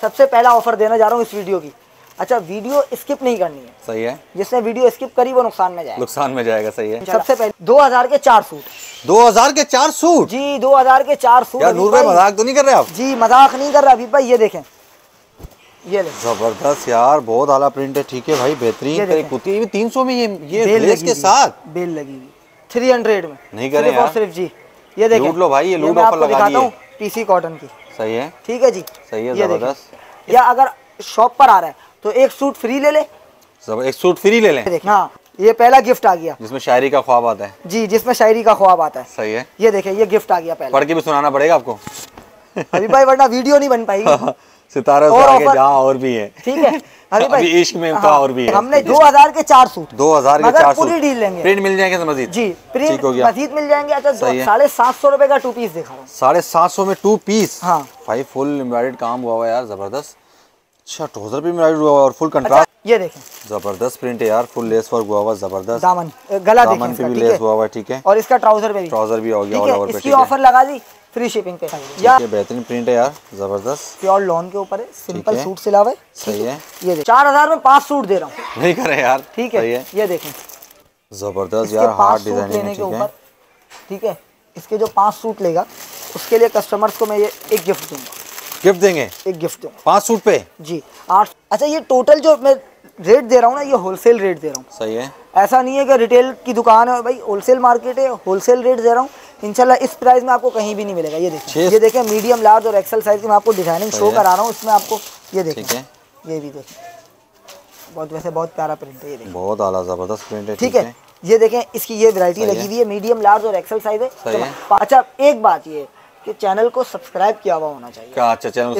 सबसे पहला ऑफ़र देने जा रहा हूँ इस वीडियो की। अच्छा वीडियो स्किप नहीं करनी है। सही है। जिसने वीडियो स्किप करी वो नुकसान में जाएगा। नुकसान में जाएगा सही है। सबसे पहले दो हज़ार के चार सूट दो हज़ार के चार सूट जी दो हज़ार के चार सूट यार नूर भाई मज़ाक तो नहीं कर रहे आप? जी मज़ाक नहीं कर रहा अभी भाई ये देखें। ये ले। ज़बरदस्त यार बहुत आला प्रिंट है। ठीक है भाई बेहतरीन कुर्ती ये तीन सौ में ये ये बेल के साथ? बेल लगी हुई। थ्री हंड्रेड में। नहीं करें सिर्फ़ सिर्फ़ जी। ये देखें। लो भाई, ये लूट ऑफ़र लगा दिखाता हूँ पीसी कॉटन की। सही है? ठीक है जी। सही है ज़बरदस्त। या अगर शॉप पर आ रहा है तो एक सूट फ्री ले ले। एक सूट फ्री ले लें? हाँ ये पहला गिफ्ट आ गया। जिसमें शायरी का ख्वाब आता है। जी जिसमें शायरी का ख्वाब आता है। सही है। ये देखे ये गिफ्ट आ गया पहले। पढ़ के भी सुनाना पड़ेगा आपको। अभी भाई वरना वीडियो नहीं बन पाएगी। सितारा और आगे जहाँ और भी है। ठीक है। अभी भाई इश्क में तो हाँ, और भी है। हमने दो हज़ार के चार सूट। दो हज़ार के चार पूरी डील लेंगे। प्रिंट मिल जाएँगे मजीद। जी ठीक प्रिंट हो गया। मजीद मिल जाएँगे। अच्छा साढ़े सात सौ रुपए का टू पीस दिखा रहा हूँ। साढ़े सात सौ में टू पीस हाँ। भाई फुल एम्ब्रॉयडर्ड काम हुआ हुआ यार ज़बरदस्त। अच्छा ट्रोजर भी एम्ब्रॉयडर्ड हुआ और फुल अच्छा कंट्रास्ट ये देखें। ज़बरदस्त प्रिंट है यार फुल लेस वर्क हुआ हुआ ज़बरदस्त। दामन गला दामन पे भी लेस हुआ हुआ ठीक है। और इसका ट्राउज़र पे भी। ट्राउज़र भी हो गया ऑल ओवर पे इसकी ऑफ़र लगा दी। फ्री शिपिंग पे। या बेहतरीन प्रिंट है यार ज़बरदस्त। प्योर लॉन के ऊपर है सिंपल। सूट सिलावे सही है? ये देख चार हज़ार में पाँच सूट दे रहा हूँ। नहीं करे यार। ठीक है ये देखें। ज़बरदस्त यार हार्ड सूट डिज़ाइनिंग लेने के ऊपर ठीक है? इसके जो पाँच सूट लेगा उसके लिए कस्टमर्स को मैं ये एक गिफ्ट दूँगा। गिफ्ट देंगे? एक गिफ्ट दूँगा। पाँच सूट पे? जी आठ अच्छा ये टोटल जो मैं रेट दे रहा हूँ ना ये होलसेल रेट दे रहा हूँ। सही है। ऐसा नहीं है कि रिटेल की दुकान है भाई होलसेल मार्केट है होलसेल रेट दे रहा हूँ। इंशाल्लाह इस प्राइस में आपको कहीं भी नहीं मिलेगा ये देखिए ये देखें मीडियम लार्ज और एक्सेल साइज़ की मैं आपको डिज़ाइनिंग शो करा रहा हूँ इसमें आपको ये देखें। ठीक है। ये भी देखें। बहुत वैसे बहुत प्यारा प्रिंट है ये देखें। बहुत आला ज़बरदस्त प्रिंट है ठीक है। ये देखें इसकी ये वैरायटी लगी हुई है मीडियम लार्ज और एक्सेल साइज़ है। है। अच्छा एक बात ये कि चैनल को सब्सक्राइब किया हुआ होना चाहिए। अच्छा चैनल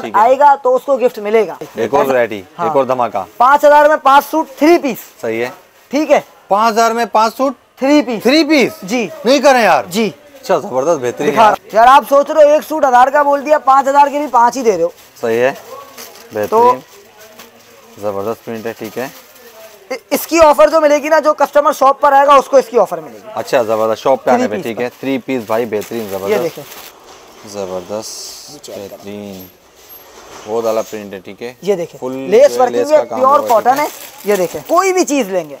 ठीक है। आएगा तो उसको गिफ्ट मिलेगा। एक और वैरायटी हाँ। एक और धमाका। पाँच हज़ार में पाँच सूट थ्री पीस सही है। ठीक है। पाँच हज़ार में पाँच suit three piece three piece जी। नहीं करें यार। जी। अच्छा ज़बरदस्त बेहतरीन यार। आप सोच रहे हो एक सूट हज़ार का बोल दिया पाँच हज़ार के भी पाँच ही दे रहे हो। सही है। बेहतरीन। ज़बरदस्त प्रिंट है ठीक है। इसकी ऑफ़र जो मिलेगी ना जो कस्टमर शॉप पर आएगा उसको इसकी ऑफ़र मिलेगी। अच्छा ज़बरदस्त शॉप पे आने पे ठीक है। थ्री पीस भाई बेहतरीन ये ज़बरदस्त। देखें। ज़बरदस्त बेहतरीन। बहुत आला प्रिंट है ठीक है। ये देखें। Full लेस है, वर्किंग है प्योर कॉटन है। ये देखें कोई भी चीज़ लेंगे।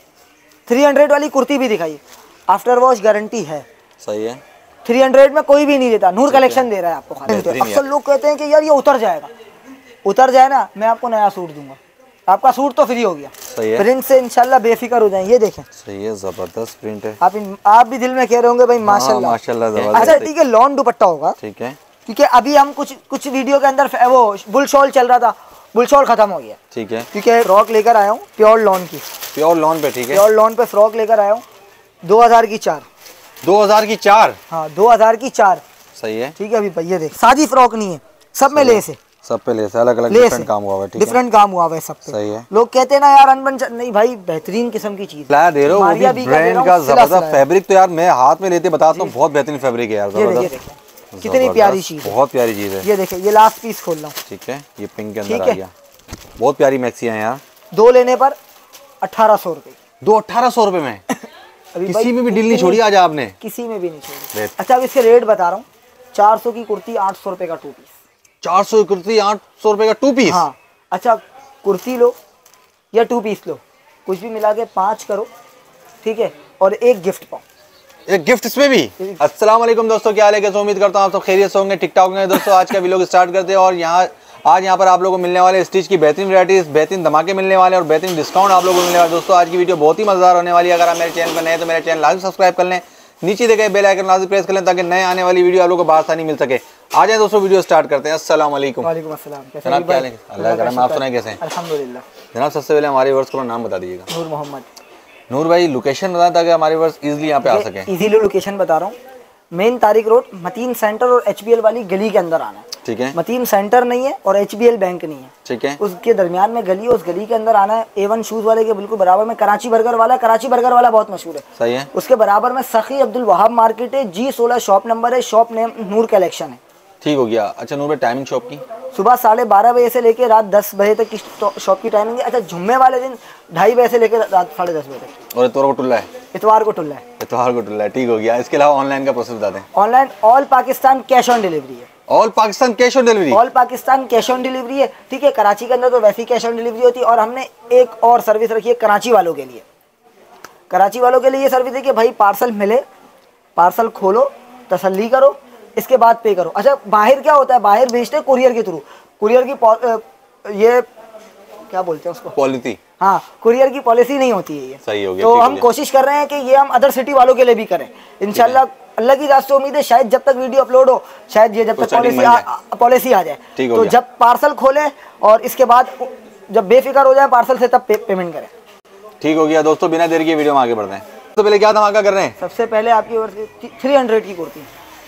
थ्री हंड्रेड वाली कुर्ती भी दिखाई आफ्टर वॉश गारंटी है। सही है। थ्री हंड्रेड में कोई भी नहीं देता। नूर कलेक्शन दे रहा है आपको अक्सर लोग कहते हैं कि यार ये उतर जाएगा। उतर जाए ना मैं आपको नया सूट दूँगा। आपका सूट तो फ्री हो गया। सही है। प्रिंट से इंशाल्लाह बेफिक्र हो जाए ये देखें। सही है ज़बरदस्त प्रिंट है। आप इन, आप भी दिल में कह रहे होंगे भाई हाँ, माशाल्लाह। माशाल्लाह अच्छा ठीक है लॉन दुपट्टा होगा। ठीक है। क्योंकि अभी हम कुछ कुछ वीडियो के अंदर वो बुल शॉल चल रहा था बुल शॉल खत्म हो गया। ठीक है। क्योंकि फ्रॉक लेकर आया हूँ प्योर लॉन की। प्योर लॉन पे ठीक है। प्योर लॉन पे फ्रॉक लेकर आया हूँ दो हज़ार की चार। दो हज़ार की चार? हाँ दो हज़ार की चार। सही है। ठीक है अभी भैया देख सादी फ्रॉक नहीं है सब में लेस है। सब पे लेस अलग अलग डिफरेंट काम हुआ है डिफरेंट काम हुआ है सब पे। सही है। लोग कहते हैं ना यार अनबन नहीं भाई बेहतरीन किस्म की चीज़ फ्लैट दे रहे हो भी ब्रांड का ज़बरदस्त फैब्रिक तो यार मैं हाथ में लेते बताता हूँ बहुत बेहतरीन फैब्रिक है यार ज़बरदस्त। कितनी प्यारी चीज़ बहुत प्यारी चीज़ है। ये देखिए ये लास्ट पीस खोल रहा हूँ। ठीक है ये पिंक के अंदर आ गया। बहुत प्यारी मैक्सियाँ हैं यार। दो लेने पर अठारह सौ रुपए। दो अठारह सौ रुपए में? अभी किसी में भी डील नहीं छोड़ी आज आपने? किसी में भी नहीं छोड़ी। अच्छा अब इसके रेट बता रहा हूँ। चार सौ की कुर्ती आठ सौ रुपए का टू पीस चार सौ कुर्ती आठ सौ रुपए का टू पीस हाँ। अच्छा कुर्ती लो या टू पीस लो। कुछ भी मिला के पाँच करो ठीक है? और एक गिफ्ट पाओ। एक गिफ्ट इसमें भी? अस्सलाम वालेकुम दोस्तों क्या हाल है? उम्मीद करता हूँ आप सब खैरियत होंगे ठीक ठाक होंगे। दोस्तों आज का वीडियो स्टार्ट करते हैं और यहाँ आज यहाँ पर आप लोगों को मिलने वाले स्टिच की बेहतरीन वैराइटीज बेहतरीन धमाके मिलने वाले और बेहतरीन डिस्काउंट आप लोगों को मिलने वाले। दोस्तों आज की वीडियो बहुत ही मज़ेदार होने वाली है। अगर आप मेरे चैनल पर नए तो मेरे चैनल लाजमी सब्सक्राइब कर लें। नीचे दे बेल आइकन लाजमी प्रेस कर लें ताकि नए आने वाली वीडियो आप लोगों को बासानी मिल सके। आ जाए दोस्तों वीडियो स्टार्ट करते हैं। अस्सलाम वालेकुम। जनाब, हैं क्या भाई? अल्लाह करम, आप सुनाएँ कैसे हैं? अल्हम्दुलिल्लाह। जनाब सबसे पहले हमारे वर्ष को नाम बता दीजिएगा। नूर मोहम्मद। नूर भाई लोकेशन बता ताकि हमारे वर्ष इजिली यहाँ पे आ सके। इजीली लोकेशन बता रहा हूँ। Main Tariq road Mateen center और एच वाली गली के अंदर आना है। ठीक है। मतीन सेंटर नहीं है और एच बैंक नहीं है। ठीक है। उसके दरमियान में गली है उस गली के अंदर आना है। एवन शूज़ वाले के बिल्कुल बराबर में कराची बर्गर वाला कराची बर्गर वाला बहुत मशहूर है। सही है। उसके बराबर में सखी अब्दुल वहाब मार्केट है जी सोलह शॉप नंबर है शॉप नेम नूर कलेक्शन है। ठीक हो गया। अच्छा नूर भाई टाइमिंग शॉप की? सुबह साढ़े बारह बजे से लेके रात दस बजे तक की शॉप की टाइमिंग है। अच्छा जुम्मे वाले दिन ढाई बजे से लेकर रात साढ़े दस बजे तक। और तोरा टुल्ला है? इतवार को टुल्ला है। इतवार को टुल्ला है ठीक हो गया। इसके अलावा ऑनलाइन का प्रोसेस बता दें। Online all Pakistan cash on delivery है। All Pakistan cash on delivery all Pakistan cash on delivery है। ठीक है कराची के अंदर तो वैसी कैश ऑन डिलीवरी होती है और हमने एक और सर्विस रखी है कराची वालों के लिए। कराची वालों के लिए ये सर्विस है कि भाई पार्सल मिले पार्सल खोलो तसली करो इसके बाद पे करो। अच्छा बाहर क्या होता है? बाहर भेजते हैं कुरियर के थ्रू कुरियर की ये क्या बोलते हैं उसको? पॉलिसी हाँ कुरियर की पॉलिसी नहीं होती है ये। सही हो गया, तो हम कोशिश कर रहे हैं कि ये हम अदर सिटी वालों के लिए भी करें। इंशाल्लाह अल्लाह की से उम्मीद है शायद जब तक वीडियो अपलोड हो शायद ये जब तो तक पॉलिसी पॉलिसी आ जाए। तो जब पार्सल खोले और इसके बाद जब बेफिक्र हो जाए पार्सल से तब पे, पेमेंट करें। ठीक हो गया दोस्तों बिना देर के वीडियो में आगे बढ़ते हैं। तो पहले क्या धमाका कर रहे हैं? सबसे पहले आपकी ओर से थ्री हंड्रेड की कुर्ती।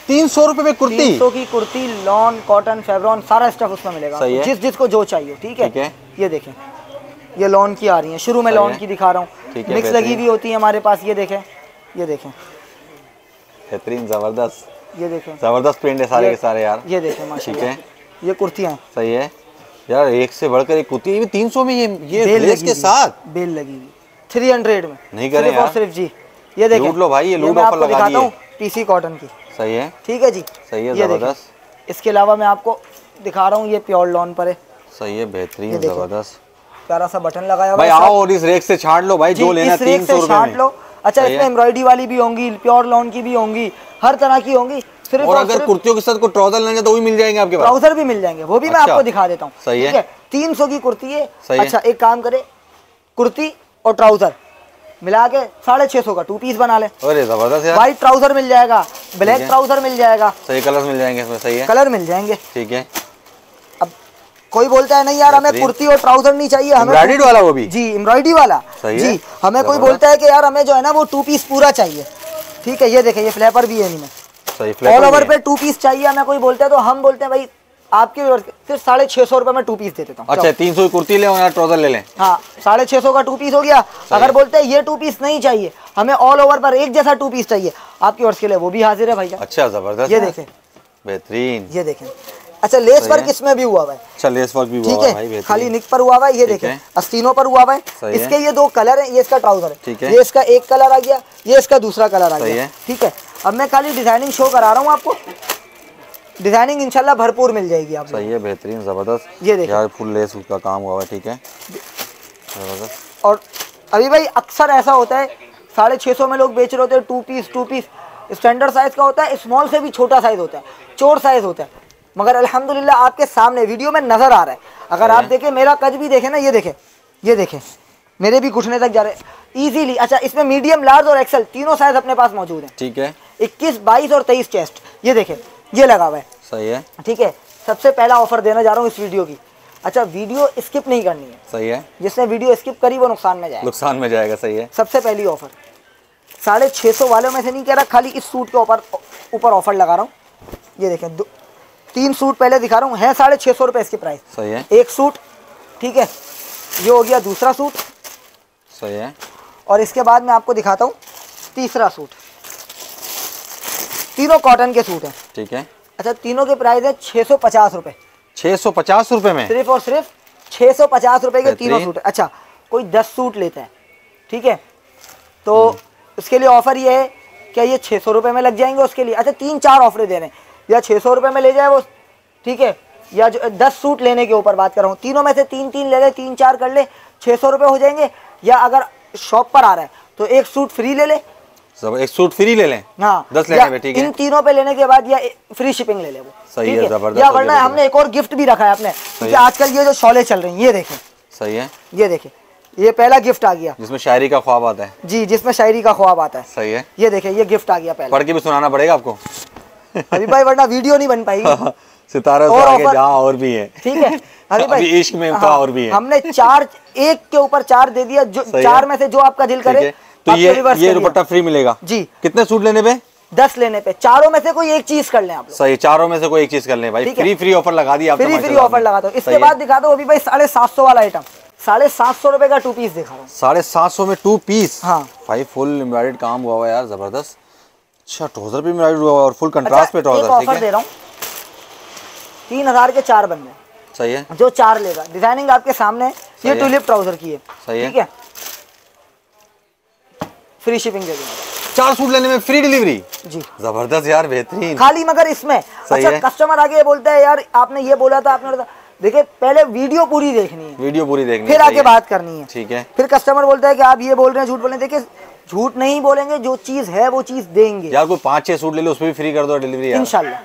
तीन सौ रुपए में कुर्ती। तीन सौ की कुर्ती लॉन कॉटन फेब्रॉन सारा स्टफ़ उसमें मिलेगा। सही है। जिस जिसको जो चाहिए ठीक है? है। ये देखें। ये लॉन की आ रही है। शुरू में लॉन की दिखा रहा हूँ। मिक्स लगी हुई होती है हमारे पास ये देखें। ये देखें। बेहतरीन ज़बरदस्त। ये देखें। ज़बरदस्त प्रिंट है सारे के सारे यार। ये देखें ठीक है। ये कुर्तियाँ। सही है। यार एक से बढ़कर एक कुर्ती। ये तीन सौ में ये ये बेल लेस लगी के साथ? बेल लगी हुई थ्री हंड्रेड में। नहीं करें सिर्फ़ सिर्फ़ जी। ये देखें। लो भाई, ये लूट ऑफ़र लगा दिए। हूँ पीसी कॉटन की। सही है? ठीक है जी। सही है ज़बरदस्त। इसके अलावा मैं आपको दिखा रहा हूँ ये प्योर लॉन पर है। सही है बेहतरीन ज़बरदस्त। प्यारा सा बटन लगाया भाई आओ और इस रेक से छाट लो भाई जो लेना तीन सौ छांट लो। अच्छा इसमें एम्ब्रॉयडरी वाली भी होंगी प्योर लॉन की भी होंगी हर तरह की होंगी सिर्फ़ और अगर कुर्तियों के साथ कोई ट्राउज़र लेना तो वो भी मिल जाएँगे आपके पास। ट्राउज़र भी मिल जाएँगे वो भी मैं अच्छा। आपको दिखा देता हूँ। सही है। तीन सौ की कुर्ती है। अच्छा एक काम करे कुर्ती और ट्राउज़र। मिला के साढ़े छह सौ का टू पीस बना ले। अरे ज़बरदस्त यार। व्हाइट ट्राउज़र मिल जाएगा ब्लैक ट्राउज़र मिल जाएगा। सही कलर्स मिल जाएँगे इसमें सही है। कलर मिल जाएँगे। ठीक है। अब कोई बोलता है नहीं यार हमें कुर्ती और ट्राउज़र नहीं चाहिए हमें वाला वो भी। जी एम्ब्रॉयडरी वाला। जी हमें कोई बोलता है कि यार हमें जो है ना वो टू पीस पूरा चाहिए। ठीक है ये देखे ये फ्लैपर भी है इनमें। ऑल ओवर पे टू पीस चाहिए हमें कोई बोलता है तो हम बोलते हैं भाई आपके सिर्फ़ साढ़े छह सौ रुपए में टू पीस दे देता हूँ। अच्छा तीन सौ कुर्ती ले ट्राउज़र ले लें। हाँ साढ़े छह सौ का टू पीस हो गया। अगर बोलते हैं ये टू पीस नहीं चाहिए हमें ऑल ओवर पर एक जैसा टू पीस चाहिए। आपकी वर्ष के लिए वो भी हाजिर है भैया अच्छा ज़बरदस्त ये। देखें। बेहतरीन। ये देखें। अच्छा लेस सही पर है। किसमें भी हुआ हुआ है। अच्छा लेस वर्क भी हुआ ठीक हुआ है भाई खाली निक पर हुआ हुआ है ये देखें। अस्तीनों पर हुआ हुआ है। इसके ये दो कलर हैं ये इसका ट्राउज़र है। ये इसका एक कलर आ गया ये इसका दूसरा कलर आ गया। ठीक है अब मैं खाली डिज़ाइनिंग शो करा रहा हूँ आपको। डिज़ाइनिंग इंशाल्लाह भरपूर मिल जाएगी आपको। सही है बेहतरीन ज़बरदस्त। ये देखिए। फुल लेस का काम हुआ है ठीक है? ज़बरदस्त। और अभी भाई अक्सर ऐसा होता है साढ़े छः सौ में लोग बेच रहे होते हैं two piece two piece standard size का होता है स्मॉल से भी छोटा साइज़ होता है चोर साइज़ होता है। मगर अल्हम्दुलिल्लाह आपके सामने वीडियो में नज़र आ रहा है। अगर आप। देखें मेरा कद भी देखें ना ये देखें ये देखें। मेरे भी घुटने तक जा रहे हैं। इजीली अच्छा इसमें मीडियम लार्ज और एक्सेल तीनों साइज़ अपने पास मौजूद है। ठीक है। इक्कीस बाईस और तेईस चेस्ट ये देखें। ये लगा हुआ है। सही है। ठीक है? सबसे पहला ऑफ़र देना जा रहा हूँ इस वीडियो की। अच्छा वीडियो स्किप नहीं करनी है। सही है। जिसने वीडियो स्किप करी वो नुकसान में जाएगा। नुकसान में जाएगा सही है। सबसे पहली ऑफ़र साढ़े छः सौ वालों में से नहीं कह रहा खाली इस सूट के ऊपर ऊपर ऑफ़र लगा रहा हूँ। ये देखें दो तीन सूट पहले दिखा रहा हूँ है साढ़े छः सौ रुपये इसकी प्राइस सही है। एक सूट ठीक है? ये हो गया दूसरा सूट सही है। और इसके बाद मैं आपको दिखाता हूँ तीसरा सूट तीनों कॉटन के सूट हैं। ठीक है। अच्छा तीनों के प्राइस है छः सौ पचास रुपये छह सौ पचास रुपए में? सिर्फ़ और सिर्फ़ छः सौ पचास रुपये के तीनों सूट है। अच्छा कोई दस सूट लेता है ठीक है? तो उसके लिए ऑफ़र ये है क्या ये छः सौ रुपये में लग जाएँगे उसके लिए? अच्छा तीन चार ऑफ़र दे रहे हैं। या छः सौ रुपये में ले जाए वो ठीक है? या जो दस सूट लेने के ऊपर बात कर रहा हूँ। तीनों में से तीन तीन ले ले तीन चार कर ले छः सौ रुपये हो जाएँगे। या अगर शॉप पर आ रहा है तो एक सूट फ्री ले ले। एक सूट फ्री ले लें? हाँ। दस लेने पे ठीक है। इन तीनों पे लेने के बाद या फ्री शिपिंग ले ले वो। सही है, ज़बरदस्त या वरना हमने एक और गिफ्ट भी रखा है अपने। क्योंकि आजकल ये जो शॉले चल रही हैं ये देखें। सही है। ये देखें। ये पहला गिफ्ट आ गया। जिसमें शायरी का ख्वाब आता है। जी जिसमें शायरी का ख्वाब आता है। सही है। ये देखें ये गिफ्ट आ गया पहला। पढ़ के भी सुनाना पड़ेगा आपको। अभी भाई वरना वीडियो नहीं बन पाएगी। सितारा और आगे जहाँ और भी है। ठीक है। अभी भाई इश्क में तो हाँ, और भी है। हमने चार एक के ऊपर चार दे दिया जो चार में से जो आपका दिल करे तो ये ये दुपट्टा फ्री मिलेगा। जी। कितने सूट लेने पे? दस लेने पे। चारों में से कोई एक चीज़ कर लें आप सही चारों में से कोई एक चीज़ कर लें भाई। फ्री फ्री ऑफ़र लगा आपने फ्री फ्री ऑफ़र लगा दो। इसके बाद दिखा दो अभी भाई साढ़े सात सौ वाला आइटम साढ़े सात सौ रुपए का टू पीस दिखा रहा हूँ। साढ़े सात सौ में टू पीस हाँ। भाई फुल एम्ब्रॉइडेड काम हुआ हुआ यार ज़बरदस्त। अच्छा ट्राउज़र भी एम्ब्रॉइडेड हुआ और फुल कंट्रास्ट पे अच्छा, ट्राउज़र ठीक ऑफ़र दे रहा हूँ। तीन हज़ार के चार बंदे। सही है। जो चार लेगा। डिज़ाइनिंग आपके सामने ये। टूलिप ट्राउज़र की है। सही है। ठीक है? फ्री शिपिंग दे दूँगा। चार सूट लेने में फ्री डिलीवरी जी। ज़बरदस्त यार बेहतरीन। खाली मगर इसमें। अच्छा कस्टमर आगे ये बोलता है यार आपने ये बोला था आपने देखिए पहले वीडियो पूरी देखनी है। वीडियो पूरी देखनी फिर आगे बात करनी है। ठीक है। फिर कस्टमर बोलता है कि आप ये बोल रहे हैं झूठ बोल रहे हैं। देखिए झूठ नहीं बोलेंगे जो चीज़ है वो चीज़ देंगे। यार कोई पाँच छह सूट ले लो उसमें भी फ्री कर दो डिलीवरी इंशाल्लाह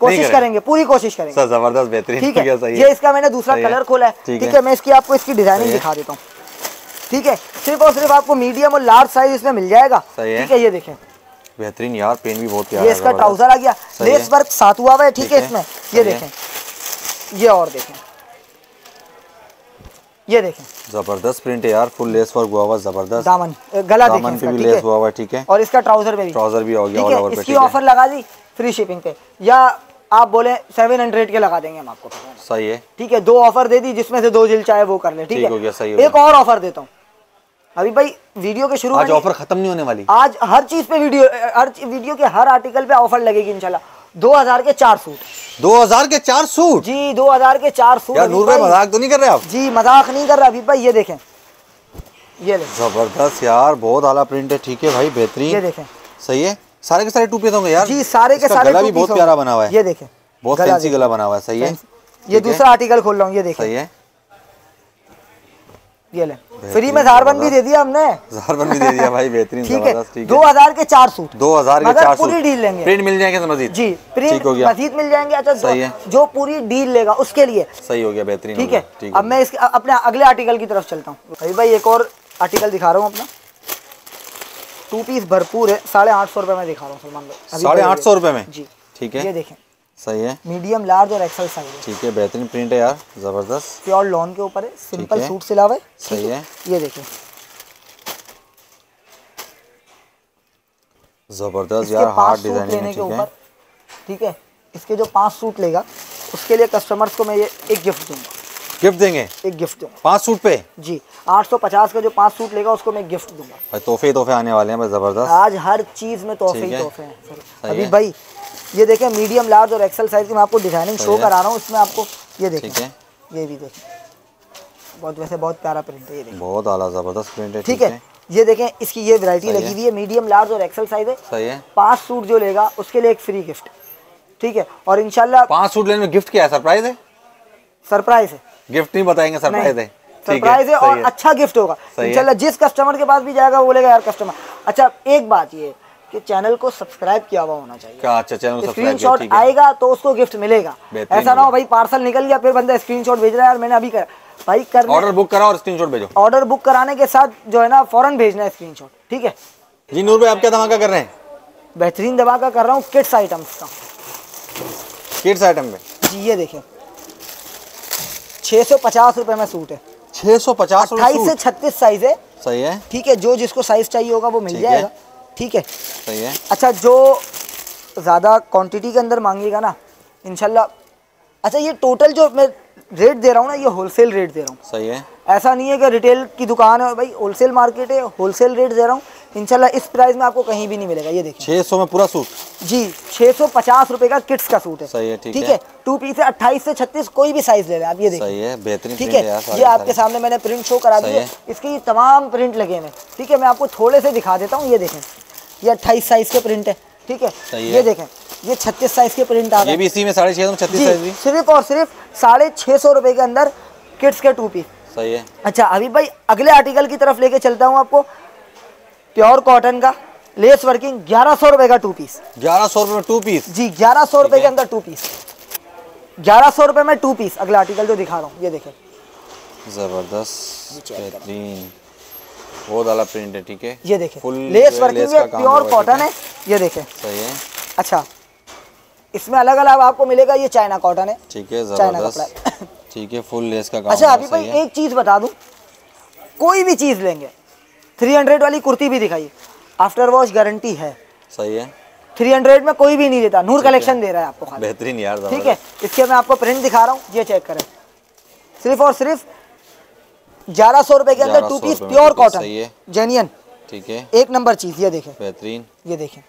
कोशिश करेंगे। पूरी कोशिश करेंगे। सर ज़बरदस्त बेहतरीन। ठीक है। ये इसका मैंने दूसरा कलर खोला है। ठीक। है। मैं इसकी आपको इसकी डिज़ाइनिंग दिखा देता हूँ। ठीक है? सिर्फ़ और सिर्फ़ आपको मीडियम और लार्ज साइज़ इसमें मिल जाएगा। ठीक है ये देखें। बेहतरीन यार पेन भी बहुत ये इसका ट्राउज़र आ गया। लेस वर्क साथ हुआ हुआ है ठीक है। इसमें। ये देखें। ये और देखें। ये देखें। ज़बरदस्त प्रिंट है यार फुल लेस वर्क हुआ हुआ ज़बरदस्त। दामन गला दामन पे भी लेस हुआ हुआ ठीक है। और इसका ट्राउज़र पे भी। ट्राउज़र भी हो गया इसकी ऑफ़र लगा दी फ्री शिपिंग पे। या आप बोले सेवन हंड्रेड के लगा देंगे हम आपको। सही है। ठीक है दो ऑफ़र दे दी जिसमें से दो जिल चाहे वो कर ले ठीक है? हो गया, सही हो एक और ऑफ़र देता हूँ। अभी भाई वीडियो के शुरू आज ऑफ़र खत्म नहीं होने वाली। आज हर चीज़ पे वीडियो हर वीडियो के हर आर्टिकल पे ऑफ़र लगेगी इनशाला दो हज़ार के चार सूट दो हज़ार के चार सूट जी दो हज़ार के चार सूट यार नूर भाई। मज़ाक तो नहीं कर रहे आप? जी मज़ाक नहीं कर रहा अभी भाई ये देखें। ये ज़बरदस्त यार बहुत आला प्रिंट है ठीक है भाई बेहतरीन। ये देखें। सही है? सारे के सारे टू पीस होंगे यार? जी सारे के सारे गला भी बहुत प्यारा बना हुआ है। ये देखें बहुत फैंसी गला बना हुआ है सही है? ये दूसरा आर्टिकल खोल रहा हूँ ये देखें। सही है? ये ले। फ्री में झारबंद भी दे दिया हमने। जारबन भी दे दिया भाई बेहतरीन ठीक है दो हज़ार के चार सूट। दो हज़ार के चार पूरी डील लेंगे। प्रिंट मिल जाएँगे तो मजीद। जी प्रिंट हो गया। मजीद मिल जाएँगे। अच्छा जो, सही है। जो पूरी डील लेगा उसके लिए। सही हो गया बेहतरीन ठीक है? अब मैं इसके अपने अगले आर्टिकल की तरफ़ चलता हूँ। भाई भाई एक और आर्टिकल दिखा रहा हूँ अपना। टू पीस भरपूर है। साढ़े आठ सौ रुपये में दिखा रहा हूँ सलमान भाई। साढ़े आठ सौ रुपए में? जी। ठीक है। ये देखें। सही है। मीडियम लार्ज और एक्सल साइज़ है। ठीक है बेहतरीन प्रिंट है यार ज़बरदस्त। प्योर लॉन के ऊपर है। सिंपल सूट सिला हुआ है। सही है। ये देखें। ज़बरदस्त यार हार्ड सूट डिज़ाइनिंग लेने के ऊपर। ठीक है। इसके जो पाँच सूट लेगा उसके लिए कस्टमर्स को मैं ये एक गिफ्ट दूँगा। गिफ्ट देंगे? एक गिफ्ट दूँगा। पाँच सूट पे? जी 850 का जो पाँच सूट लेगा उसको मैं गिफ्ट दूँगा। भाई तोहफे तोहफे आने वाले हैं ज़बरदस्त। आज हर चीज़ में तोहफे ही तोहफे हैं अभी है। भाई ये देखें मीडियम लार्ज और एक्सेल साइज़ की मैं आपको डिज़ाइनिंग शो करा रहा हूँ इसमें आपको ये देखें ये भी देखें। बहुत वैसे बहुत प्यारा प्रिंट है ये देखें। बहुत आला ज़बरदस्त प्रिंट है ठीक है ये देखें इसकी ये वैरायटी लगी हुई है मीडियम लार्ज और एक्सल साइज़ है। सही है। पाँच सूट जो लेगा उसके लिए एक फ्री गिफ्ट ठीक है और इंशाल्लाह पाँच सूट लेने में गिफ्ट क्या है? सरप्राइज़ है? सरप्राइज़ है। गिफ्ट नहीं बताएँगे सरप्राइज़ है। सरप्राइज़ है और अच्छा गिफ्ट होगा। इंशाल्लाह जिस कस्टमर के पास भी जाएगा वो बोलेगा यार कस्टमर अच्छा एक बात ये कि चैनल को सब्सक्राइब किया हुआ होना चाहिए। क्या अच्छा चैनल किया स्क्रीनशॉट आएगा तो उसको गिफ्ट मिलेगा। ऐसा ना हो भाई पार्सल निकल गया फिर बंदा स्क्रीनशॉट भेज रहा है यार मैंने अभी कर भाई करने ऑर्डर बुक करा और स्क्रीनशॉट भेजो। ऑर्डर बुक कराने के साथ जो है ना फॉरन भेजना है स्क्रीनशॉट ठीक है? जी नूर भाई आप क्या धमाका कर रहे हैं? बेहतरीन दबा का कर रहा हूँ किड्स आइटम्स का। किड्स आइटम में जी ये देखें छः सौ पचास रुपये में सूट है। छह सौ पचास अट्ठाईस से छत्तीस साइज़ है। सही है। ठीक है जो जिसको साइज़ चाहिए होगा वो मिल जाएगा। ठीक है। सही है। अच्छा जो ज़्यादा क्वांटिटी के अंदर मांगेगा ना इनशाला अच्छा ये टोटल जो मैं रेट दे रहा हूँ ना ये होलसेल रेट दे रहा हूँ। सही है। ऐसा नहीं है कि रिटेल की दुकान है भाई होलसेल मार्केट है होलसेल रेट दे रहा हूँ। इनशाला इस प्राइस में आपको कहीं भी नहीं मिलेगा ये देखिए। छह सौ में पूरा सूट? जी छः सौ पचास रुपये का किड्स का सूट है। सही है, ठीक ठीक है। है? टू पीस है अट्ठाईस से छत्तीस कोई भी साइज़ ले लें आप ये देखिए। सही है बेहतरीन ठीक है? ये आपके सामने मैंने प्रिंट शो करा दिए इसके तमाम प्रिंट लगे हैं। ठीक है? मैं आपको थोड़े से दिखा देता हूँ ये देखें। ये अट्ठाईस साइज़ के प्रिंट है। ठीक है? ये। देखें। ये छत्तीस साइज़ के प्रिंट आ ये गए। भी इसी में साढ़े छह सौ छत्तीस साइज़ भी? सिर्फ़ और सिर्फ़ साढ़े छह सौ रुपये के अंदर किड्स के टू पीस सही है। अच्छा अभी भाई अगले आर्टिकल की तरफ़ लेके चलता हूँ आपको। प्योर कॉटन का लेस वर्किंग ग्यारह सौ रुपये का टू पीस ग्यारह सौ रुपए में टू पीस जी ग्यारह सौ ठीक के अंदर टू पीस ग्यारह सौ रुपये में टू पीस अगला आर्टिकल जो दिखा रहा हूँ ये देखें। ज़बरदस्त बेहतरीन। बहुत आला प्रिंट है ठीक है। ये देखें। Full लेस वर्किंग है प्योर कॉटन है ये देखें। सही है। अच्छा इसमें अलग अलग आपको मिलेगा ये चाइना कॉटन है। ठीक है चाइना कपड़ा ठीक है फुल लेस का काम अच्छा अभी भाई एक चीज़ बता दूँ कोई भी चीज़ लेंगे 300 वाली कुर्ती भी दिखाई आफ्टर वॉश गारंटी है। सही है। 300 में कोई भी नहीं देता नूर कलेक्शन दे रहा है आपको बेहतरीन यार ठीक है इसके मैं आपको प्रिंट दिखा रहा हूँ ये चेक करें। सिर्फ़ और सिर्फ़ ग्यारह सौ रुपए के अंदर two piece pure cotton. Genuine ठीक है। एक नंबर चीज़ ये देखें। बेहतरीन। ये देखें।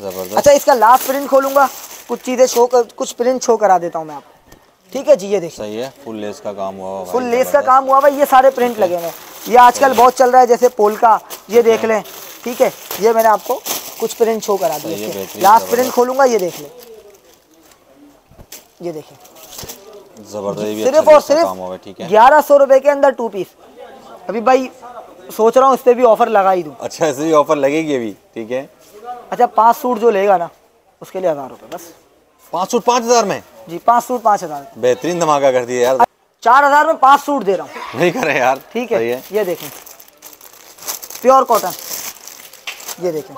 ज़बरदस्त। अच्छा इसका लास्ट प्रिंट खोलूँगा। कुछ चीज़ें शो कर कुछ प्रिंट शो करा देता हूँ मैं आपको। ठीक है जी ये देखिए। सही है फुल लेस का काम हुआ फुल लेस का काम हुआ भाई ये सारे प्रिंट लगे हुए ये आजकल बहुत चल रहा है जैसे पोल का ये देख लें। ठीक है ये मैंने आपको कुछ प्रिंट शो करा दिए लास्ट प्रिंट खोलूँगा ये देख लें। ये देखें ज़बरदस्त सिर्फ़ अच्छा और सिर्फ़ ग्यारह सौ रुपए के अंदर टू पीस अभी भाई सोच रहा हूँ इस पे भी ऑफ़र लगा ही दूँ। अच्छा ऐसे भी ऑफ़र लगेगी अभी ठीक है। अच्छा पाँच सूट जो लेगा ना उसके लिए हज़ार रुपए बस। पाँच सूट पाँच हज़ार में? जी पाँच सूट पाँच हज़ार। बेहतरीन धमाका कर दिया यार। चार हज़ार में पाँच सूट दे रहा हूँ। नहीं करें यार। ठीक है ये देखें। Pure cotton. ये देखें।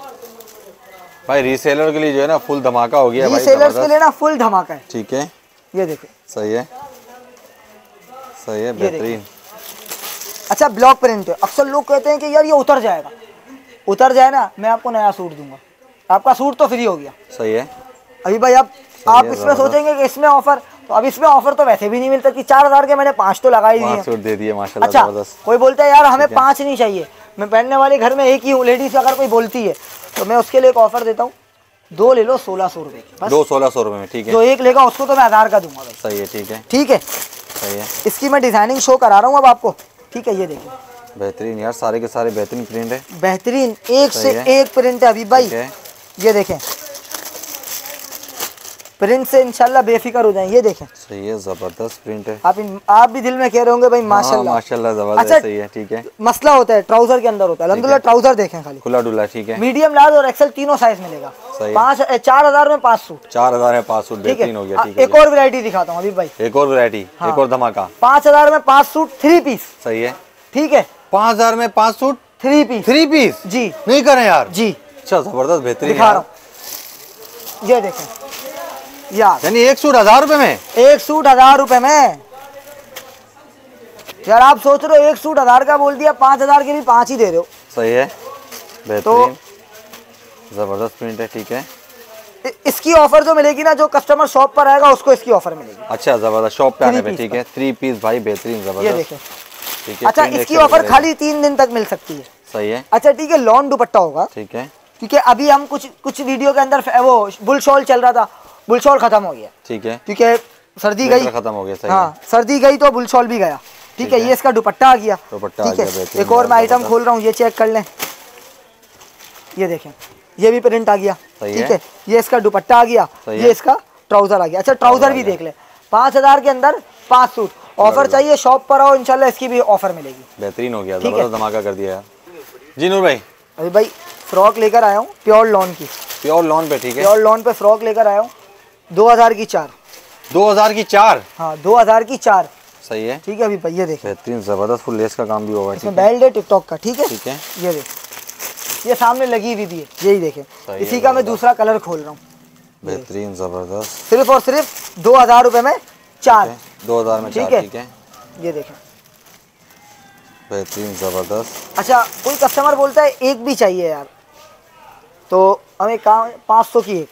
भाई रीसेलर के लिए जो है ना फुल धमाका हो गया भाई रीसेलर्स के लिए ना फुल धमाका है। ठीक है। ये देखें। सही है। सही है बेहतरीन। अच्छा ब्लॉक प्रिंट है। अक्सर लोग कहते हैं कि यार ये उतर जाएगा। उतर जाए ना मैं आपको नया सूट दूँगा। आपका सूट तो फ्री हो गया। सही है। अभी भाई अब आप इसमें सोचेंगे कि इसमें ऑफ़र तो अब इसमें ऑफ़र तो वैसे भी नहीं मिलता कि चार हज़ार के मैंने पाँच तो लगा ही। दिए सूट दे दिए माशाल्लाह अच्छा कोई बोलता है यार हमें पाँच नहीं चाहिए। मैं पहनने वाले घर में एक ही हूँ लेडीज़ अगर कोई बोलती है तो मैं उसके लिए एक ऑफ़र देता हूँ। दो ले लो सोलह सौ रुपए दो सोलह सौ रुपए में ठीक है। जो एक लेगा उसको तो मैं आधार का दूँगा सही है ठीक है। ठीक है? सही है। इसकी मैं डिज़ाइनिंग शो करा रहा हूँ अब आपको। ठीक है ये देखिए। बेहतरीन यार सारे के सारे बेहतरीन प्रिंट है। बेहतरीन एक से एक प्रिंट है अभी भाई। ये देखें। प्रिंट से इंशाल्लाह बेफिक्र हो जाए ये देखें। सही है ज़बरदस्त प्रिंट है। आप इन, आप भी दिल में कह रहे होंगे भाई हाँ, माशाल्लाह। माशाल्लाह ज़बरदस्त अच्छा, सही है ठीक है। मसला होता है ट्राउज़र के अंदर होता है। अलहमदुल्ला ट्राउज़र देखें खाली। खुला डुला ठीक है। मीडियम लार्ज और एक्सेल तीनों साइज़ मिलेगा। पाँच चार हज़ार में पाँच सूट चार हज़ार में पाँच सूट बेहतरीन हो गया ठीक है एक और वैरायटी दिखाता हूँ अभी भाई। एक और वैरायटी एक और धमाका। पाँच हज़ार में पाँच सूट थ्री पीस सही है। ठीक है। पाँच हज़ार में पाँच suit three piece three piece जी। नहीं करें यार। जी। अच्छा ज़बरदस्त बेहतरीन दिखा रहा हूँ। ये देखें। यार। यानी एक सूट हज़ार रुपए में? एक सूट हज़ार रुपए में? यार आप सोच रहे हो एक सूट हज़ार का बोल दिया पाँच हज़ार के भी पाँच ही दे रहे हो। सही है। तो ज़बरदस्त प्रिंट है ठीक है। इसकी ऑफ़र जो मिलेगी ना जो कस्टमर शॉप पर आएगा उसको इसकी ऑफ़र मिलेगी। अच्छा ज़बरदस्त। शॉप पे आने पे ठीक है। थ्री पीस भाई बेहतरीन ये ज़बरदस्त। देखें। ठीक है अच्छा इसकी ऑफ़र खाली तीन दिन तक मिल सकती है। सही है। अच्छा ठीक है लॉन दुपट्टा होगा। ठीक है। क्योंकि अभी हम कुछ कुछ वीडियो के अंदर वो बुल शॉल चल रहा था। बुल शॉल खत्म हो गया। ठीक है। क्योंकि सर्दी गई। खत्म हो गया सही हाँ सर्दी गई तो बुल शॉल भी गया। ठीक है। ये इसका दुपट्टा आ गया। ठीक है एक और मैं आइटम खोल रहा हूँ ये चेक कर लें। ये देखें ये भी प्रिंट आ गया। ठीक है। ये इसका दुपट्टा आ गया ये इसका ट्राउज़र आ गया। अच्छा ट्राउज़र भी देख ले। पाँच हज़ार के अंदर पाँच सूट ऑफ़र चाहिए शॉप पर आओ इंशाल्लाह इसकी भी ऑफ़र मिलेगी। बेहतरीन हो गया धमाका कर दिया जी नूर भाई। अभी भाई फ्रॉक लेकर आया हूँ प्योर लॉन की। प्योर लॉन पे ठीक है। प्योर लॉन पे फ्रॉक लेकर आया हूँ दो हज़ार की चार। दो हज़ार की चार? हाँ दो हज़ार की चार। सही है। ठीक है अभी भाई ये देखें। बेहतरीन ज़बरदस्त फुल लेस का काम भी होगा इसमें बेल्ट है। टिकटॉक का ठीक है? ठीक है। ये देख। ये सामने लगी हुई भी है यही देखें। इसी का मैं दूसरा कलर खोल रहा हूँ। बेहतरीन ज़बरदस्त। सिर्फ़ और सिर्फ़ दो हज़ार रुपए में चार। दो हज़ार में। ठीक है? ये देखें। बेहतरीन ज़बरदस्त। अच्छा कोई कस्टमर बोलता है एक भी चाहिए यार। तो हमें कहा पाँच सौ की एक।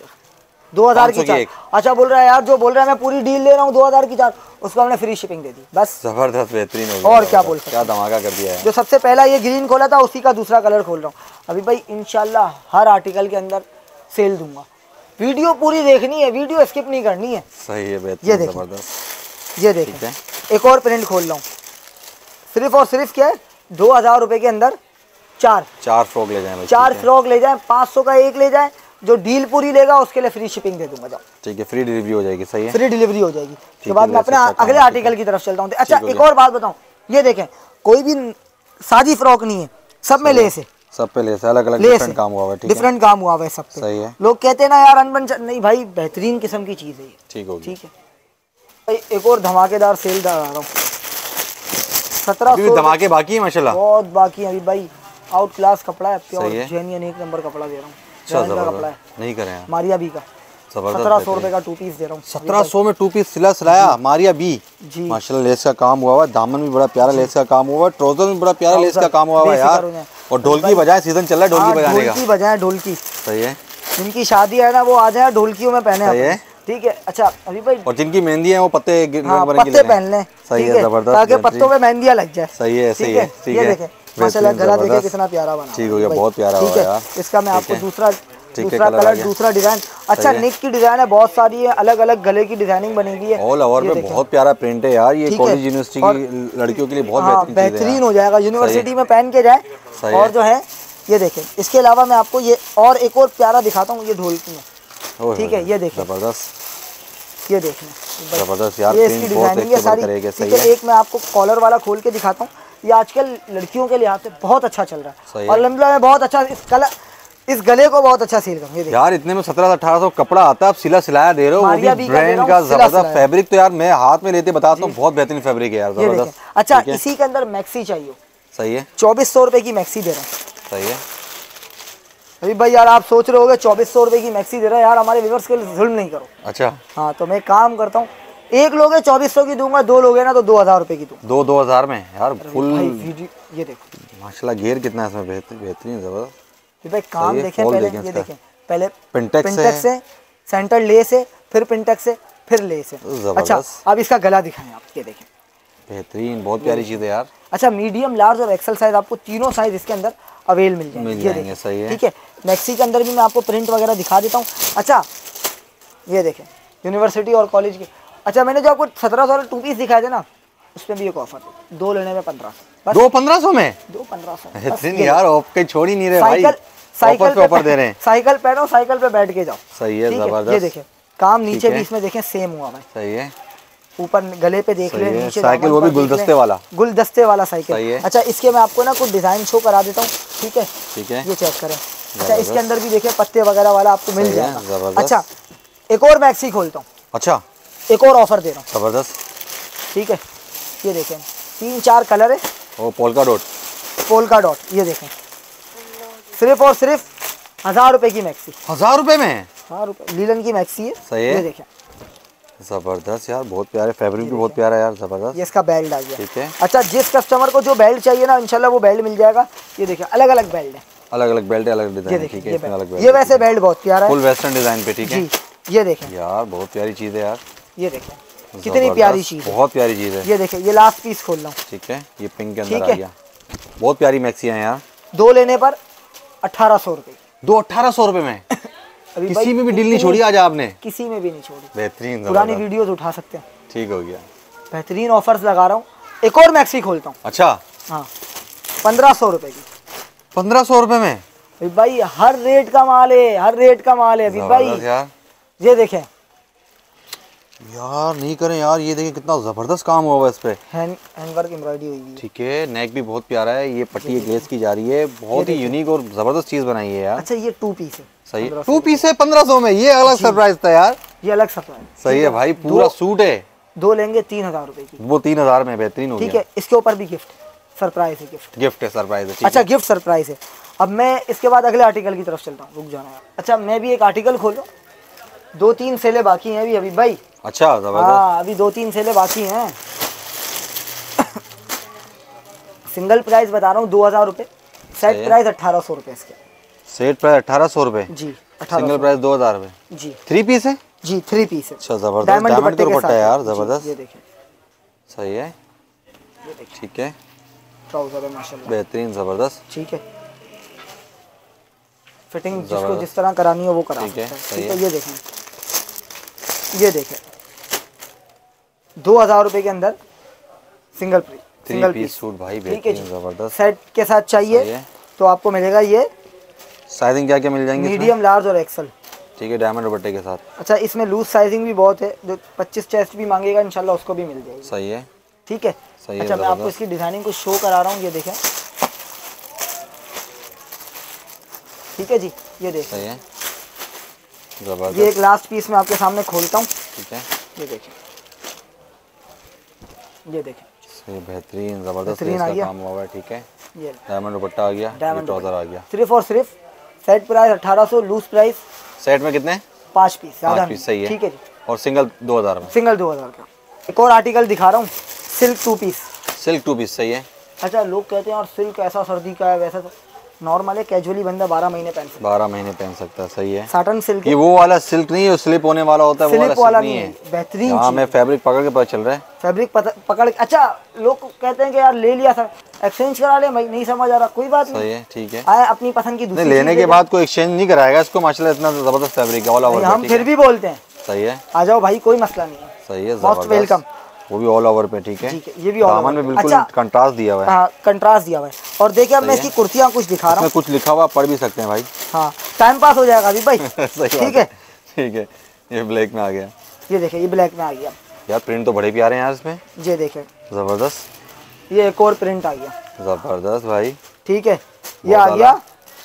दो हज़ार की चार। एक। अच्छा बोल रहा है यार जो बोल रहा है मैं पूरी डील ले रहा हूँ दो हज़ार की चार। उसको हमने फ्री शिपिंग दे दी बस। ज़बरदस्त बेहतरीन और क्या। बोल सकते क्या धमाका कर दिया है। जो सबसे पहला ये ग्रीन खोला था उसी का दूसरा कलर खोल रहा हूँ। अभी भाई इंशाल्लाह हर आर्टिकल के अंदर सेल दूँगा। वीडियो पूरी देखनी है वीडियो स्किप नहीं करनी है। सही है ये ज़बरदस्त। ये है। देखें एक और प्रिंट खोल रहा हूँ। सिर्फ़ और सिर्फ़ क्या है? दो हज़ार रुपए के अंदर चार। चार फ्रॉक ले जाए चार फ्रॉक ले जाए पाँच सौ का एक ले जाए जो डील पूरी लेगा उसके लिए फ्री शिपिंग दे दूँगा जाओ। ठीक है फ्री डिलीवरी हो जाएगी सही है? फ्री डिलीवरी हो जाएगी। उसके बाद मैं अपने अच्छा अगले आर्टिकल की तरफ़ चलता हूँ। अच्छा एक और बात बताऊँ। ये देखें कोई भी सादी फ्रॉक नहीं है सब में लेस है। सब पे लेस अलग अलग डिफरेंट काम हुआ है डिफरेंट काम हुआ है सब पे। सही है। लोग कहते हैं ना यार अनबन नहीं भाई बेहतरीन किस्म की चीज़ है ये। ठीक होगी ठीक है। भाई एक और धमाकेदार सेल आ रहा हूँ। सत्रह धमाके बाकी है माशाल्लाह। बहुत बाकी है अभी भाई। आउट क्लास कपड़ा है प्योर सही जेन्युइन एक नंबर कपड़ा दे रहा हूँ। अच्छा कपड़ा है। नहीं करें मारिया बी का। सत्रह सौ रुपए का टू पीस दे रहा हूँ। सत्रह सौ में टू पीस सिला सिलाया मारिया बी जी। माशाल्लाह लेस का काम हुआ हुआ दामन भी बड़ा प्यारा लेस का काम हुआ ट्राउज़र में बड़ा प्यारा लेस का काम हुआ हुआ यार। और ढोलकी बजाए सीज़न चल रहा है ढोलकी हाँ, बजाने का। ढोलकी बजाए ढोलकी सही है। जिनकी शादी है ना वो आ जाए ढोलकियों में पहने सही है। ठीक है अच्छा अभी भाई और जिनकी मेहंदी है वो पत्ते हाँ पत्ते पहन लें। सही है ज़बरदस्त ताकि पत्तों पे मेहंदियाँ लग जाए। सही है सही है ठीक ये देखें। माशाल्लाह गला देखिए कितना प्यारा बना ठीक हो गया बहुत प्यारा ठीक है इसका मैं आपको दूसरा दूसरा कलर दूसरा डिज़ाइन। अच्छा। निक की डिज़ाइन है बहुत सारी है अलग अलग गले की डिज़ाइनिंग बनी हुई है। ऑल ओवर में बहुत प्यारा प्रिंट है यार ये कॉलेज यूनिवर्सिटी की लड़कियों के लिए बहुत हाँ बेहतरीन है जाएगा यूनिवर्सिटी में पहन के जाए। और जो है ये देखें इसके अलावा मैं आपको ये और एक और प्यारा दिखाता हूँ ये ढोलकी में ठीक है, ये देखिए। ज़बरदस्त। ये देखें। ज़बरदस्त यार ये इसकी डिज़ाइनिंग है सारी। ठीक है एक मैं आपको कॉलर वाला खोल के दिखाता हूँ। ये आजकल लड़कियों के लिहाज से बहुत अच्छा चल रहा है। है। और अलहमदिल्ला मैं बहुत अच्छा इस कलर इस गले को बहुत अच्छा सील करूँ यार इतने में सत्रह अठारह सौ कपड़ा आता है आप सिला सिलाया दे रहे हो वो भी ब्रांड का ज़बरदस्त फैब्रिक तो यार मैं हाथ में लेते बताता हूँ बहुत बेहतरीन फैब्रिक है यार ज़बरदस्त। अच्छा इसी के अंदर मैक्सी चाहिए। सही है। चौबीस सौ रुपए की मैक्सी दे रहा हूँ। सही है। अभी भाई यार आप सोच रहे होगे चौबीस सौ रुपए की मैक्सी दे रहा है यार हमारे व्यूवर्स के लिए जुल्म नहीं करो। अच्छा। हाँ तो मैं काम करता हूँ एक लोगे चौबीस सौ की दूँगा दो लोगे ना तो दो हज़ार रुपए की दूँगा। दो दो हज़ार में? यार फुल ये देखो। माशाल्लाह घेर कितना है इसमें? बेहतरीन ज़बरदस्त। भाई काम है, देखें पहले ये। देखें। पहले पिंटेक्स है। सेंटर लेस है फिर पिंटेक्स से फिर लेस है अच्छा अब इसका गला दिखाएँ आप ये देखें। बेहतरीन बहुत प्यारी चीज़ है यार। अच्छा मीडियम लार्ज और एक्सल साइज़ आपको तीनों साइज़ इसके अंदर अवेल मिल जाएँगे। मिल जाएँगे, सही है। ठीक है मैक्सी के अंदर भी मैं आपको प्रिंट वगैरह दिखा देता हूँ। अच्छा ये देखें यूनिवर्सिटी और कॉलेज के। अच्छा मैंने जो आपको सत्रह सौ टू पीस दिखाए थे ना उसमें भी एक ऑफ़र दो लेने में पंद्रह सौ। दो पंद्रह सौ में? दो पंद्रह सौ। यार ऑफ़ के छोड़ ही नहीं रहे भाई। साइकिल साइकिल पे ऑफ़र दे रहे हैं। साइकिल पहनो साइकिल पे बैठ के जाओ। सही है है ये ज़बरदस्त देखें काम नीचे भी इसमें देखें सेम हुआ भाई। सही है। ऊपर गले पे देख ले नीचे साइकिल वो भी गुलदस्ते वाला। गुलदस्ते वाला साइकिल। अच्छा इसके मैं आपको ना कुछ डिज़ाइन शो करा देता हूँ। ठीक है? ठीक है। ये चेक करें। अच्छा इसके अंदर भी देखिए पत्ते वगैरह वाला आपको मिल जाएगा। अच्छा एक और मैक्सी खोलता हूँ। अच्छा। एक और ऑफ़र दे रहा हूँ। ज़बरदस्त। ठीक है? ये देखें। तीन चार कलर है। वो पोलका डॉट पोलका डॉट ये देखें। सिर्फ़ और सिर्फ़ हज़ार रुपए की मैक्सी हज़ार रुपए में? हज़ार रुपए लीलन की मैक्सी है। सही है। ये देखें। ज़बरदस्त यार बहुत प्यारे फैब्रिक भी बहुत प्यारा यार ज़बरदस्त। ये इसका बेल्ट आ गया। ठीक है। अच्छा जिस कस्टमर को जो बेल्ट चाहिए ना इंशाल्लाह वो बेल्ट मिल जाएगा। ये देखिए अलग अलग बेल्ट है। अलग अलग बेल्ट अलग डिज़ाइन देखिए ठीक है ये इसमें अलग बेल्ट बेल्ट ये वैसे बेल्ट बहुत प्यारा है। फुल वेस्टर्न डिज़ाइन पे ठीक है। ये देखें। यार बहुत प्यारी चीज़ है यार। ये देखें कितनी प्यारी चीज़ बहुत प्यारी चीज़ है। ये देखें ये लास्ट पीस खोल रहा हूँ। ठीक है ये पिंक के अंदर आ गया। बहुत प्यारी मैक्सी है यार। दो लेने पर अठारह सौ रुपये दो अठारह सौ रुपए में? अभी किसी में भी डील नहीं छोड़ी आज आपने? किसी में भी नहीं छोड़ी। बेहतरीन पुरानी। वीडियोस उठा सकते हैं। ठीक हो गया। बेहतरीन ऑफर्स लगा रहा हूँ। एक और मैक्सी खोलता हूँ। अच्छा। हाँ पंद्रह सौ रुपये की। पंद्रह सौ रुपए में? भाई हर रेट का माल है हर रेट का माल है अभी भाई। ये देखें यार नहीं करें यार ये देखिए कितना ज़बरदस्त काम हुआ है इस पे। हैंड हैंडवर्क एम्ब्रॉयडरी हुई है। ठीक है नेक भी बहुत प्यारा है ये पट्टी ये ग्लेस की जा रही है बहुत ही यूनिक और ज़बरदस्त चीज़ बनाई है यार। अच्छा ये टू पीस है सही टू पीस है पंद्रह सौ में ये अलग सरप्राइज़ था यार। ये अलग सरप्राइज़ सही है भाई पूरा सूट है। दो लेंगे तीन हज़ार रुपए की। वो तीन हज़ार में बेहतरीन ठीक है इसके ऊपर भी गिफ्ट सरप्राइज़ है गिफ्ट गिफ्ट है सरप्राइज़ है अच्छा गिफ्ट सरप्राइज़ है। अब मैं इसके बाद अगले आर्टिकल की तरफ़ चलता हूँ रुक जाना अच्छा मैं भी एक आर्टिकल खोलूँ। दो तीन सेले बाकी हैं अभी अभी भाई। अच्छा हाँ अभी दो तीन सेले बाकी हैं। सिंगल प्राइस बता रहा हूँ दो हज़ार रुपये। सेट प्राइस अट्ठारह सौ रुपये इसके। सेट प्राइस अठारह सौ रुपए जी सिंगल प्राइस दो हज़ार रुपए जी। थ्री पीस है? जी थ्री पीस है। अच्छा ज़बरदस्त। डायमंड दुपट्टे है यार जी, ये ज़बरदस्त देखिए सही है। ठीक है। ट्राउज़र है माशाल्लाह। बेहतरीन ज़बरदस्त। ठीक है। फिटिंग जिसको जिस तरह करानी हो वो करा सकता है। ठीक है। ये देखें। ये देखें। दो हज़ार रुपये के अंदर single piece single piece suit भाई ठीक है ज़बरदस्त। सेट के साथ चाहिए तो आपको मिलेगा ये। साइजिंग क्या क्या मिल जाएँगे मीडियम लार्ज और एक्सल ठीक है डायमंड दुपट्टे के साथ। अच्छा इसमें लूज साइजिंग भी बहुत है। जो 25 चेस्ट भी मांगेगा इंशाल्लाह उसको भी मिल जाएगी। सही है। ठीक है? सही है, अच्छा मैं आपको इसकी डिज़ाइनिंग को शो करा रहा हूँ ये देखें। ठीक है जी ये देखें। सही है। ये एक लास्ट पीस मैं आपके सामने खोलता हूँ। ठीक है। ये देखें। ये देखें। सही बेहतरीन ज़बरदस्त। काम हुआ है ठीक है। डायमंड दुपट्टा आ गया डायमंड ट्राउज़र आ गया। सिर्फ़ और सिर्फ़ सेट प्राइस अठारह सौ लूज प्राइस सेट में कितने? पाँच पीस ज़्यादा पाँच पीस सही है। ठीक है जी। और सिंगल दो हज़ार में? सिंगल दो हज़ार का। एक और आर्टिकल दिखा रहा हूँ silk two piece silk two piece सही है। अच्छा लोग कहते हैं और सिल्क ऐसा सर्दी का है वैसा नॉर्मल है कैजुअली बंदा बारह महीने पहन सकता बारह महीने पहन सकता है सही है। साटन सिल्क ये वो वाला सिल्क नहीं है स्लिप होने वाला होता है वो स्लिप वाला नहीं है। बेहतरीन हाँ मैं फैब्रिक पकड़ के पता चल रहा है। फैब्रिक पकड़ अच्छा लोग कहते हैं कि यार ले लिया सर एक्सचेंज करा ले भाई नहीं समझ आ रहा कोई बात नहीं। है ठीक है। आए अपनी पसंद की दूसरी लेने के बाद कोई एक्सचेंज नहीं कराएगा इसको माशाल्लाह इतना ज़बरदस्त फैब्रिक है हम फिर भी बोलते हैं। सही है। आ जाओ भाई कोई मसला नहीं है। सही है मोस्ट वेलकम वो भी ऑल ओवर पे ठीक है? ठीक है, ये भी all दामन में बिल्कुल अच्छा। कंट्रास्ट दिया हुआ है। हाँ कंट्रास्ट दिया हुआ है। और देखिए अब मैं इसकी कुर्तियाँ कुछ दिखा रहा हूँ। कुछ लिखा हुआ पढ़ भी सकते हैं भाई। हाँ टाइम पास हो जाएगा अभी भाई। ठीक है। ठीक है ये ब्लैक में आ गया। ये देखिए ये ब्लैक में आ गया। यार प्रिंट तो बड़े प्यारे हैं यार इसमें। ये देखें। ज़बरदस्त। ये एक और प्रिंट आ गया। ज़बरदस्त भाई। ठीक है ये आ गया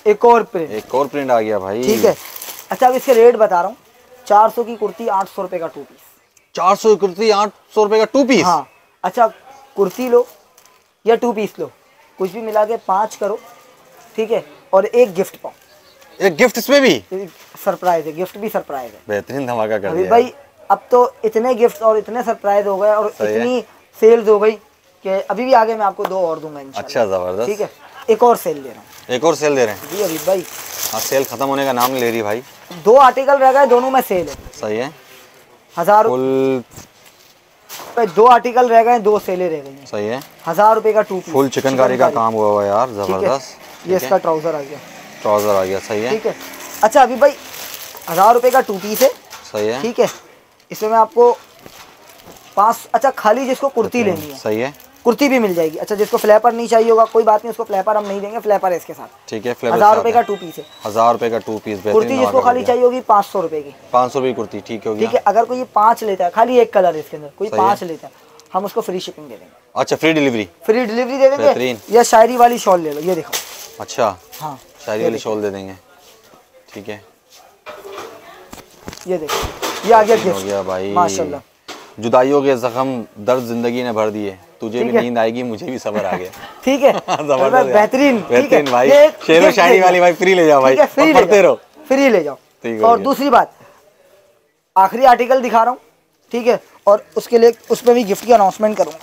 एक और प्रिंट एक और प्रिंट आ गया भाई। ठीक है। अच्छा अब इसके रेट बता रहा हूँ। चार सौ की कुर्ती आठ सौ रुपये का टू पीस चार सौ कुर्ती आठ सौ रुपए का टू पीस हाँ। अच्छा कुर्ती लो या टू पीस लो। कुछ भी मिला के पाँच करो ठीक है? और एक गिफ्ट पाओ। एक गिफ्ट इसमें भी? सरप्राइज़ है गिफ्ट भी सरप्राइज़ है। बेहतरीन धमाका कर दिया भाई अब तो इतने गिफ्ट और इतने सरप्राइज़ हो गए और इतनी सेल्स हो गई कि अभी भी आगे मैं आपको दो और दूँगा अच्छा ज़बरदस्त। ठीक है? एक और सेल ले रहा हूँ। एक और सेल दे रहे हैं। जी अभी भाई। हाँ सेल खत्म होने का नाम नहीं ले रही भाई। दो आर्टिकल रह गए दोनों में सेल है। सही है। हज़ार दो आर्टिकल रह गए दो सेले रह गए। सही है। हज़ार रुपए का टू फुल चिकनकारी का काम हुआ हुआ यार ज़बरदस्त। ये इसका ट्राउज़र आ गया। ट्राउज़र आ गया सही है। ठीक है। अच्छा अभी भाई हज़ार रुपए का टू पीस है। सही है। ठीक है। इसमें मैं आपको पाँच अच्छा खाली जिसको कुर्ती लेनी है। सही है। कुर्ती भी मिल जाएगी। अच्छा जिसको फ्लैपर नहीं चाहिए होगा कोई बात नहीं उसको फ्लैपर हम नहीं देंगे फ्लैपर है इसके साथ। ठीक है हज़ार रुपए का टू पीस है। हज़ार रुपए का टू पीस कुर्ती जिसको खाली चाहिए होगी पाँच सौ रुपए की। पाँच सौ की कुर्ती ठीक हो ठीक है अगर कोई ये पाँच लेता है खाली एक कलर इसके अंदर कोई पाँच लेता है हम उसको फ्री शिपिंग दे देंगे। अच्छा फ्री डिलीवरी फ्री डिलीवरी दे देंगे या शायरी वाली शॉल ले लो ये देखो। अच्छा हाँ शायरी वाली शॉल दे देंगे। ठीक है। ये देखो ये आ गया गया भाई। माशाल्लाह। जुदाइयों के जख्म दर्द ज़िंदगी ने भर दिए। तुझे भी नींद आएगी मुझे भी सबर आ गया ठीक है। ज़बरदस्त। बेहतरीन बेहतरीन भाई। शेर शायरी वाली भाई फ्री ले जाओ भाई। फ्री पढ़ते रहो। फ्री ले जाओ। और दूसरी बात आखिरी आर्टिकल दिखा रहा हूँ ठीक है। और उसके लिए उसमें भी गिफ्ट की अनाउंसमेंट करूँगा।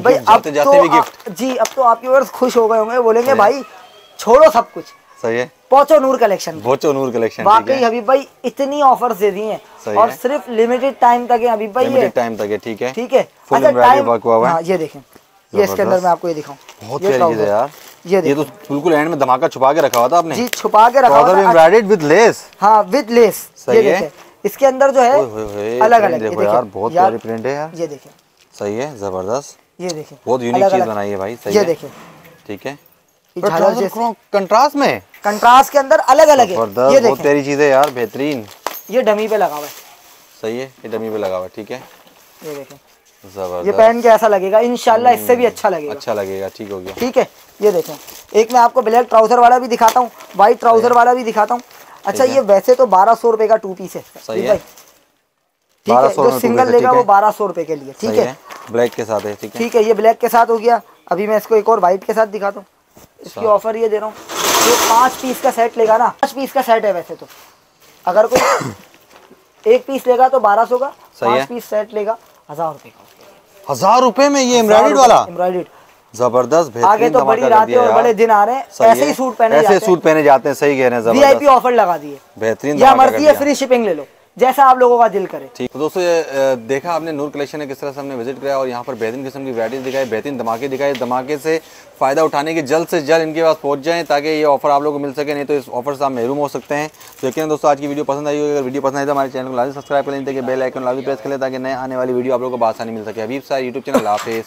भाई अब जाते जाते तो भी गिफ्ट जी अब तो आपके व्यूअर्स खुश हो गए होंगे। बोलेंगे भाई छोड़ो सब कुछ। सही है। पहुंचो नूर कलेक्शन भोचो नूर कलेक्शन है। हबीब भाई इतनी ऑफर्स दे दी हैं। और। सिर्फ़ लिमिटेड टाइम तक है हबीब भाई टाइम तक है ठीक है। ठीक है। अच्छा टाइम है। हाँ ये देखें। ये इसके अंदर मैं आपको ये दिखाऊँ। बहुत ये है। यार। ये ये तो बिल्कुल एंड में धमाका छुपा के रखा हुआ था आपने। जी छुपा के रखा हुआ था। एम्ब्रॉयडर्ड विद लेस हाँ विद लेस सही ये है। इसके अंदर जो है अलग अलग देखो यार बहुत प्यारी प्रिंट है यार। ये देखें। सही है ज़बरदस्त। ये देखें। बहुत यूनिक चीज़ बनाई है भाई सही ये देखें। ठीक है। कंट्रास्ट में? कंट्रास्ट के अंदर अलग अलग है ये बहुत देखें। चीज़ है यार बेहतरीन। ये डमी पे लगा हुआ है। सही है ये डमी पे लगा हुआ है ठीक है। ये देखें। ये पहन के ऐसा लगेगा इंशाल्लाह इससे भी अच्छा लगेगा। अच्छा लगेगा ठीक हो गया। ठीक है ये देखें। एक मैं आपको ब्लैक ट्राउज़र वाला भी दिखाता हूँ व्हाइट ट्राउज़र वाला भी दिखाता हूँ। अच्छा ये वैसे तो बारह सौ रुपए का टू पीस है ठीक है। ठीक 1200 जो सिंगल लेगा वो बारह सौ रुपए के लिए ठीक है। है। ब्लैक के साथ है। ठीक है ये ब्लैक के साथ हो गया। अभी मैं इसको एक और व्हाइट के साथ दिखाता हूँ। इसकी। ऑफ़र ये दे रहा हूँ। ये पाँच पीस का सेट लेगा ना। पाँच पीस का सेट है वैसे तो। अगर कोई एक पीस लेगा तो बारह सौ का पाँच पीस सेट लेगा हज़ार रुपए का। हज़ार रुपए में ये एम्ब्रॉयडर्ड वाला? एम्ब्रॉयडेड ज़बरदस्त आगे तो बड़ी रातें और बड़े दिन आ रहे हैं। ऐसे ही सूट पहने ऐसे जाते हैं। सूट पहने जाते हैं सही कह रहे हैं वीआईपी ऑफ़र लगा दिए। बेहतरीन या मर्ज़ी है फ्री शिपिंग ले लो। जैसा आप लोगों का दिल करे। ठीक तो दोस्तों ये देखा आपने, नूर कलेक्शन है किस तरह से हमने विज़िट किया और यहाँ पर बेहतरीन किस्म की वैराइटीज दिखाई, बेहतरीन धमाके दिखाए। धमाके से फ़ायदा उठाने के जल्द से जल्द इनके पास पहुँच जाएँ ताकि ये ऑफ़र आप लोगों को मिल सके, नहीं तो इस ऑफ़र से आप महरूम हो सकते हैं। तो दोस्तों, आज की वीडियो पसंद आई होगी। अगर वीडियो पसंद आई तो हमारे चैनल को लाजमी सब्सक्राइब कर लें, ताकि बेल आइकन लाजमी प्रेस कर लें ताकि नए आने वाली वीडियो आप लोगों को आसानी मिल सके। हबीब साहब यूट्यूब चैनल हाफिज़।